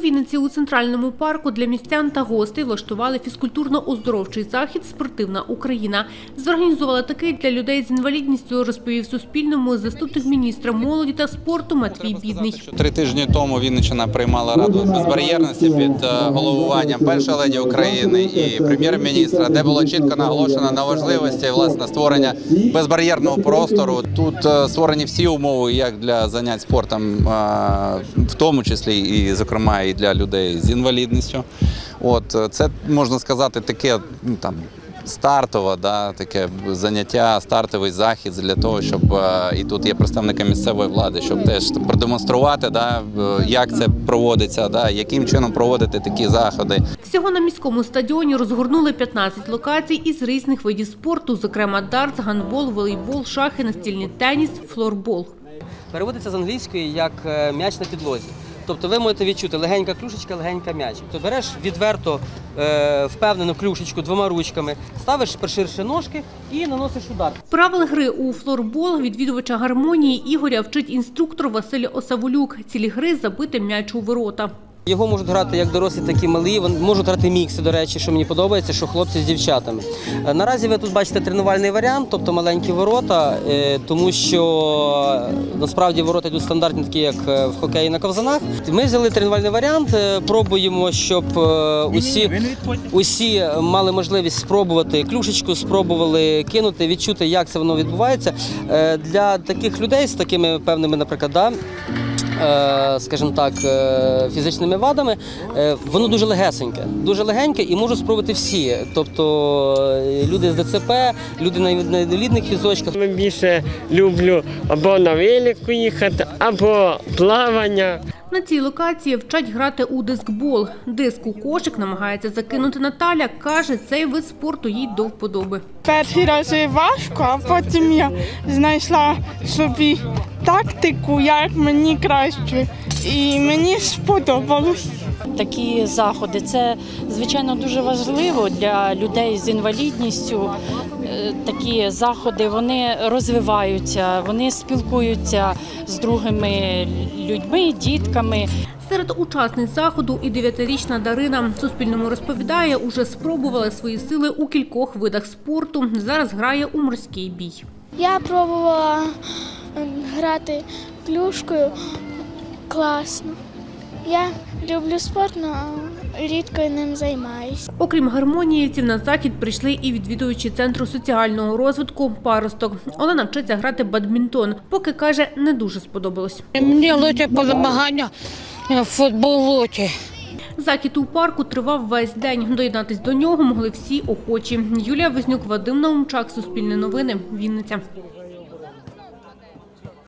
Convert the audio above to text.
Вінниці у центральному парку для містян та гостей влаштували фізкультурно-оздоровчий захід Спортивна Україна. Зорганізували такий для людей з інвалідністю, розповів Суспільному заступник міністра молоді та спорту Матвій Бідний. Три тижні тому Вінниччина приймала раду безбар'єрності під е, головуванням першої леді України і прем'єр-міністра, де було чітко наголошено на важливості власне створення безбар'єрного простору. Тут е, створені всі умови як для занять спортом, е, в тому числі і зокрема і для людей з інвалідністю. От е, це можна сказати таке ну, там. Стартове, да, таке заняття, стартовий захід для того, щоб е, і тут є представники місцевої влади, щоб теж продемонструвати, да, е, як це проводиться, да, яким чином проводити такі заходи. Всього на міському стадіоні розгорнули 15 локацій із різних видів спорту, зокрема дартс, гандбол, волейбол, шахи, настільний теніс, флорбол. переводиться з англійської як м'яч на підлозі. Тобто ви можете відчути легенька клюшечка, легенька м'яч. Тобто береш відверто е, впевнену клюшечку двома ручками, ставиш ширше ножки і наносиш удар. Правил гри у флорбол відвідувача гармонії Ігоря вчить інструктор Василь Осаволюк. Цілі гри забити м'яч у ворота. Його можуть грати як дорослі, так і малі. Вони можуть грати мікси, до речі, що мені подобається, що хлопці з дівчатами. Е, Наразі ви тут бачите тренувальний варіант, тобто маленькі ворота, е, тому що е, насправді ворота йдуть стандартні, такі як в хокеї на ковзанах. Ми взяли тренувальний варіант, пробуємо, щоб усі, усі мали можливість спробувати клюшечку, спробували кинути, відчути, як це воно відбувається. Для таких людей з такими певними, наприклад, да, скажімо так, е, фізичними вадами, е, воно дуже легесеньке, дуже легеньке і можуть спробувати всі. Тобто е, люди з ДЦП, люди на інвалідних візочках. Я більше люблю або на велику їхати, або плавання. На цій локації вчать грати у дискбол. Диск у кошик намагається закинути Наталя. Каже, цей вид спорту їй до вподоби. Перший раз важко, а потім я знайшла собі тактику, як мені краще. І мені сподобалось. Такі заходи це звичайно дуже важливо для людей з інвалідністю. Е, Такі заходи вони розвиваються, вони спілкуються з другими людьми, дітками. Серед учасниць заходу і дев'ятирічна Дарина Суспільному розповідає, уже спробувала свої сили у кількох видах спорту. Зараз грає у морський бій. Я пробувала грати клюшкою класно. Я люблю спорт, але рідко ним займаюся. Окрім гармоніївців, на захід прийшли і відвідувачі центру соціального розвитку Паросток. Олена вчиться грати бадмінтон, поки каже, не дуже сподобалось. Мені лише по змагання в футболоті. Захід у парку тривав весь день. Доєднатись до нього могли всі охочі. Юлія Вознюк, Вадим Наумчак, Суспільне новини, Вінниця.